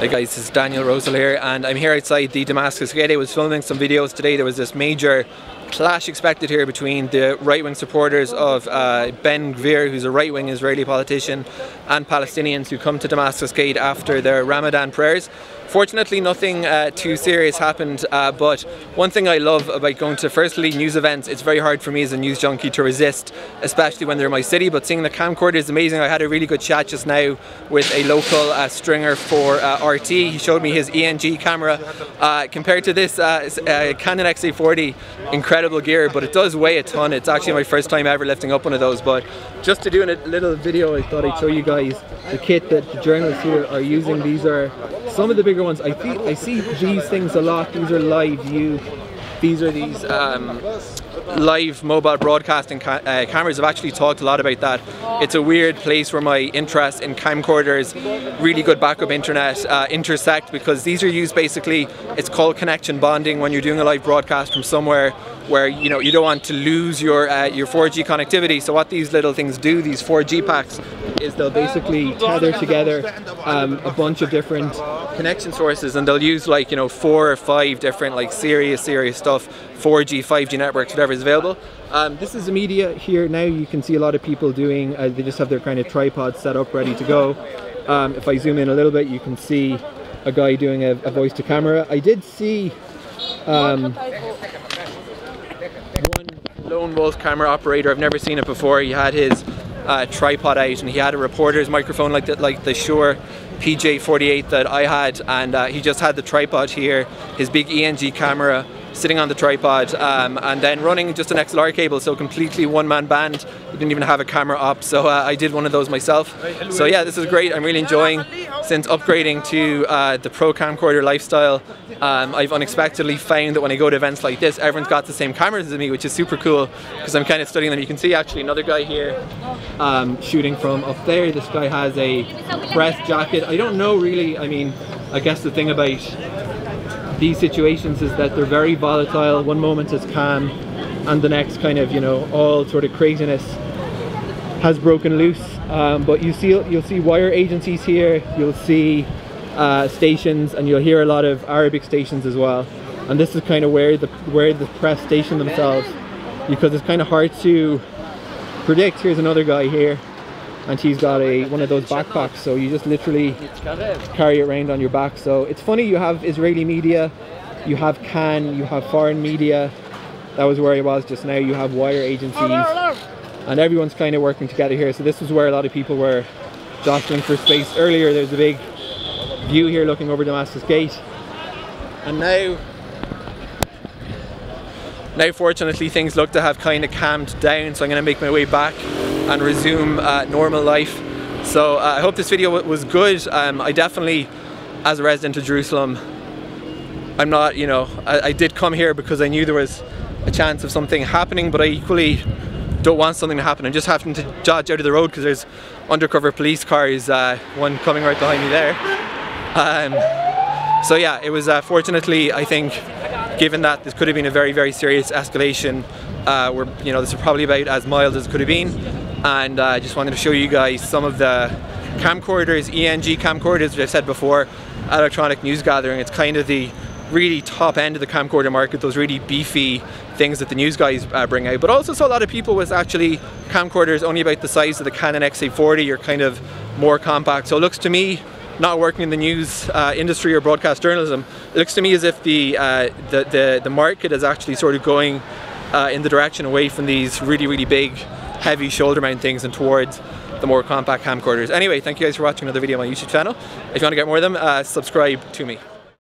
Hey guys, is Daniel Rosehill here and I'm here outside the Damascus Gate. I was filming some videos today. There was this major clash expected here between the right-wing supporters of uh, Ben Gvir, who's a right-wing Israeli politician, and Palestinians who come to Damascus Gate after their Ramadan prayers. Fortunately, nothing uh, too serious happened, uh, but one thing I love about going to firstly news events, it's very hard for me as a news junkie to resist, especially when they're in my city, but seeing the camcorder is amazing. I had a really good chat just now with a local uh, stringer for uh, RT. He showed me his ENG camera. Uh, compared to this uh, Canon XA40, incredible gear, but it does weigh a ton. It's actually my first time ever lifting up one of those, but just to do a little video, I thought I'd show you guys the kit that the journalists here are using. These are some of the bigger ones. I, I see these things a lot. These are LiveU. These are these um, live mobile broadcasting ca uh, cameras. I've actually talked a lot about that. It's a weird place where my interest in camcorders, really good backup internet, uh, intersect because these are used basically, it's called connection bonding when you're doing a live broadcast from somewhere where you know you don't want to lose your uh, your 4G connectivity. So what these little things do, these 4G packs, is they'll basically tether together um, a bunch of different connection sources and they'll use like you know four or five different like serious serious stuff 4G 5G networks whatever is available. Um, this is the media here now. You can see a lot of people doing uh, they just have their kind of tripod set up ready to go. Um, if I zoom in a little bit you can see a guy doing a, a voice to camera. I did see um, one lone wolf camera operator I've never seen it before. He had his uh, tripod out and he had a reporter's microphone like the, like the Shure PJ48 that I had. And uh, he just had the tripod here, his big ENG camera sitting on the tripod um, and then running just an XLR cable. So completely one man band. We didn't even have a camera up so uh, I did one of those myself. So yeah this is great. I'm really enjoying since upgrading to uh, the pro camcorder lifestyle um, I've unexpectedly found that when I go to events like this everyone's got the same cameras as me which is super cool because I'm kind of studying them. You can see actually another guy here um, shooting from up there. This guy has a press jacket. I don't know really I mean I guess the thing about these situations is that they're very volatile. One moment it's calm and the next kind of, you know, all sort of craziness has broken loose. Um, but you see, you'll see wire agencies here, you'll see uh, stations and you'll hear a lot of Arabic stations as well. And this is kind of where the, where the press station themselves because it's kind of hard to predict. Here's another guy here and he's got a one of those backpacks so you just literally carry it around on your back so it's funny you have Israeli media you have Kan, you have foreign media that was where I was just now you have wire agencies and everyone's kind of working together here so this is where a lot of people were jostling for space earlier there's a big view here looking over Damascus Gate and now now fortunately things look to have kind of calmed down so I'm going to make my way back and resume uh, normal life. So uh, I hope this video was good. Um, I definitely, as a resident of Jerusalem, I'm not, you know, I, I, did come here because I knew there was a chance of something happening, but I equally don't want something to happen. I'm just having to dodge out of the road because there's undercover police cars, uh, one coming right behind me there. Um, so yeah, it was uh, fortunately, I think, given that this could have been a very, very serious escalation, uh, where, you know, this is probably about as mild as it could have been and I uh, just wanted to show you guys some of the camcorders, ENG camcorders, which I've said before, electronic news gathering. It's kind of the really top end of the camcorder market, those really beefy things that the news guys uh, bring out. But also saw a lot of people with actually camcorders only about the size of the Canon XA40 or kind of more compact. So it looks to me, not working in the news uh, industry or broadcast journalism, it looks to me as if the, uh, the, the, the, market is actually sort of going uh, in the direction away from these really, really big heavy shoulder mount things and towards the more compact camcorders. Anyway, thank you guys for watching another video on my YouTube channel. If you want to get more of them, uh, subscribe to me.